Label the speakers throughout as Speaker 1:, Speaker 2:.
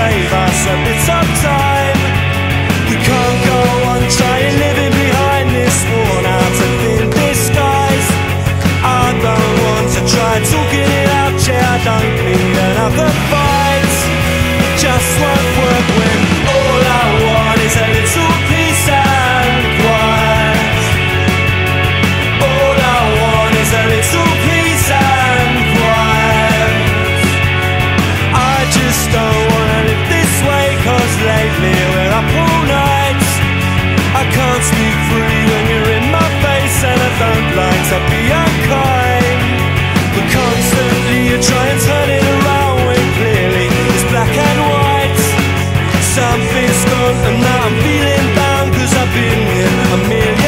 Speaker 1: save us a bit of time. We can't go on trying living behind this worn out and thin disguise. I don't want to try talking it out, yeah, I don't need another fight. something's gone And now I'm feeling down Cause I've been here a million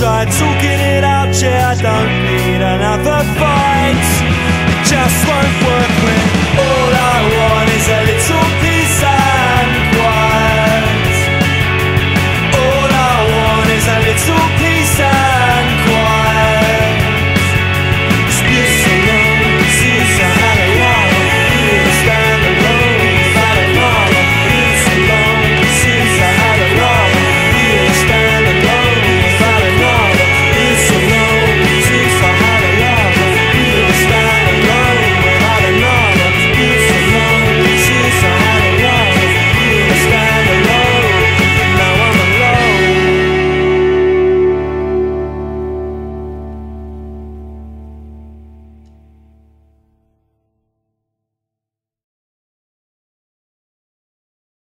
Speaker 1: tried to get it out, yeah, I don't need